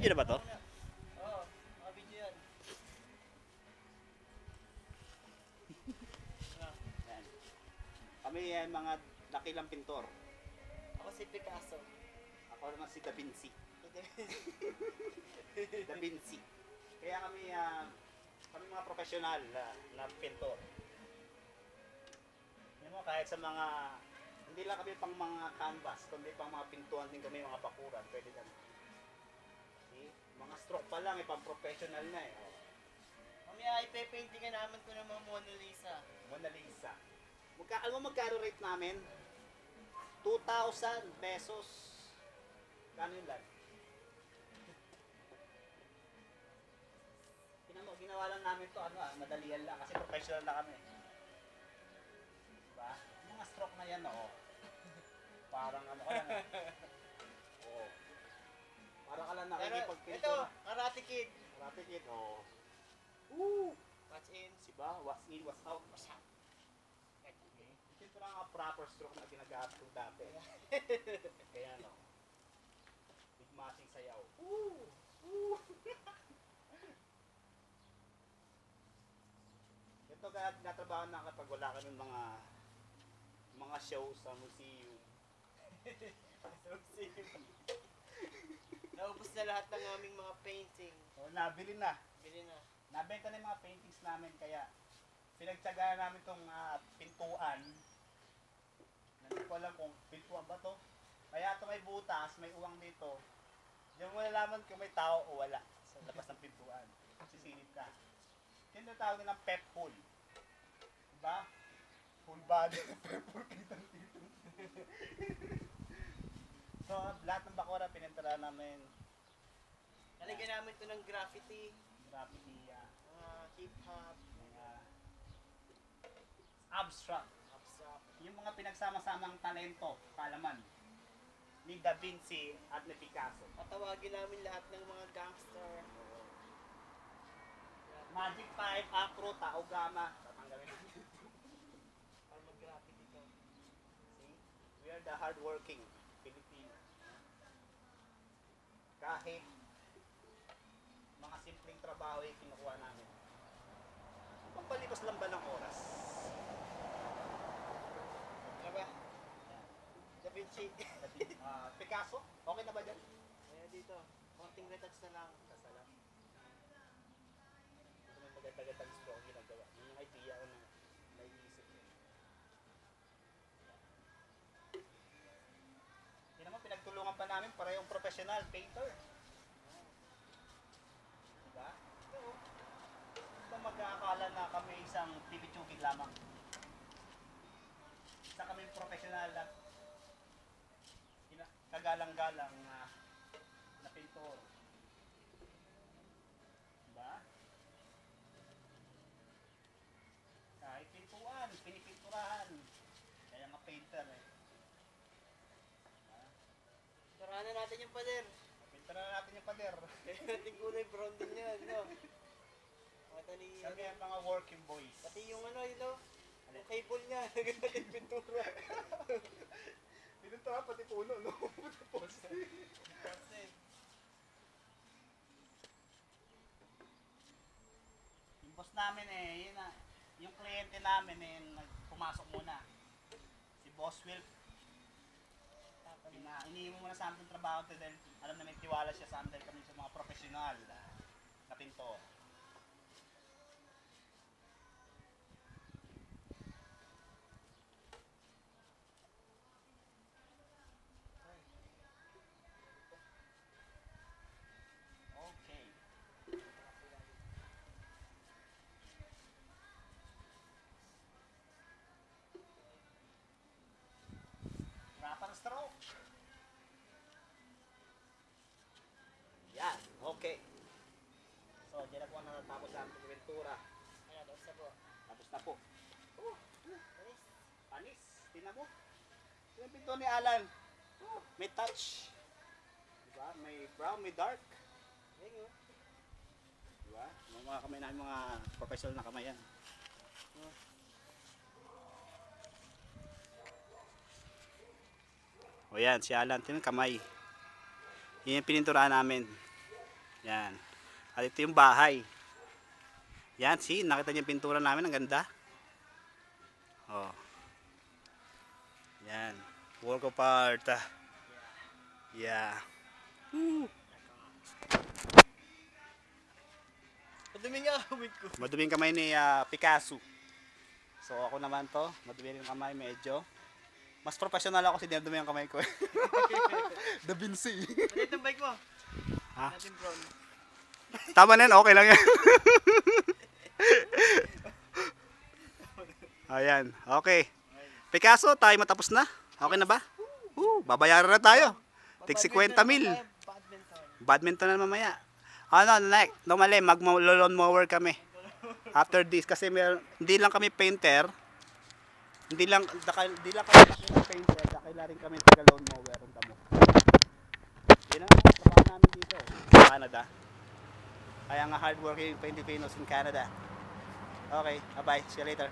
Video na ba to? Oo, mga video yan. Kami yan mga dakilang pintor. Ako si Picasso. Ako naman si Da Vinci. Da Vinci. Kaya kami, ah, kami mga profesional na, na pintor. Yan mo, kahit sa mga, hindi lang kami pang mga canvas, kundi pang mga pintuan din kami, mga bakuran, pwede lang. Mga stroke pa lang, eh, pang professional na eh. Oh. Mamaya ipe-paintingan namin ko ng mga Mona Lisa. Mona Lisa. Magka, alam mo magkano rate namin? 2,000 pesos. Kano yun lang? Tingnan mo, ginawa lang namin to ano ah, madalian lang kasi professional na kami. Diba? Yung Mga stroke na yan, oo. Parang ano ka lang. ah. Rapid it, oo. Woo! Watch in. Diba? What's in, what's out, what's out. Okay. Ito lang ang proper stroke na ginagamit ko dati. Kaya no. Bigmasing sayaw. Woo! Woo! Ito kaya natrabaho na kapag wala ka ng mga mga show sa museum. Naubos na lahat ng aming mga painting. So, nabili na. Bili na. Nabenta na yung mga paintings namin kaya pinagtsagaan namin itong pintuan. Hindi ko alam kung pintuan ba to. Kaya ito may butas, may uwang dito. Diyan mo nalaman kung may tao o wala sa labas ng pintuan. Sisilip ka. Yan ang tawag nilang pep hole. Diba? Full body pep hole kitang dito. Lahat ng bakura pinintara namin. Lalagyan namin ito ng graffiti. Graffiti, ah, Mga hip-hop. mga abstract. Abstract. yung mga pinagsama-samang talento, kaalaman ni Da Vinci at ni Picasso. Patawagin namin lahat ng mga gangster. Magic 5, Acro, Tao Gama. Tatanggalin natin. Para mag-graffiti ka. See? We are the hardworking Kahit mga simpleng trabaho ay kinukuha namin. Pampalipas lang ba ng oras? Ano ba? Da Vinci. Ah, Picasso, okay na ba dyan? Ayan dito. Konting retouch na lang. Kasalam. Ito may maganda-gandang stroke ginagawa. Yun yung idea ko na namin parehong professional painter. Diba? Oo. Ito mag-aakala na kami isang pipitsugin lamang. Isa kami professional at kagalang-galang na na pintor. Diba? Kahit pintuan, pinipinturahan. Kaya nga painter eh. Diba? Tarahan na natin yung pader. Pintura na natin yung pader. Natin kulay brown din yan, no? Mata ni, Kami ano, ang mga working boys. pati yung ano, yun, no? Yung cable niya, lagyan natin pintura. Pinuntura pati puno, no? Kasi, Yung boss namin eh, yun na, yung kliyente namin eh, nagpumasok muna. Si Boss Will, ina, iniimo muna sa amin yung trabaho to dahil alam na may tiwala siya sa amin dahil kami sa mga profesional na pintor. Stroke. Yan, okay. So, dyan na po ang pagkwentura. ano, basta po. Tapos na po. Oh, Alis. panis. Tingnan mo. Yung pinto ni Alan. Oh, may touch. Diba? May brown, may dark. Ayun, oh. Diba? Mga, kamay namin, mga professional na kamay yan. O yan, si Alan, tinan kamay. Yan yung pininturahan namin. Yan. At ito yung bahay. Yan, see, nakita niyo yung pintura namin, ang ganda. Oh. Yan. Work of art. ah. Yeah. Woo. Madumi nga kamay ko. Madumi yung kamay ni ah, Picasso. So ako naman to, madumi rin kamay medyo. Mas professional ako kasi dinadumi yung kamay ko. Da Vinci. Ano yung bike mo? Ha? Natin brown. Tama na yan, okay lang yan. Ayan, okay. Picasso, tayo matapos na. Okay na ba? Woo, babayaran na tayo. Tig 50 mil. Badminton. Na mamaya. Ano, next, normally, mag-lawn mower kami. After this, kasi may, hindi lang kami painter. Hindi lang, daka, hindi lang kami nakita painter, dahil rin kami taga-lawn mower. Ang tamo. Yun ang trabaho namin dito. Sa Canada. Kaya nga hardworking Filipinos in Canada. Okay, bye-bye. See you later.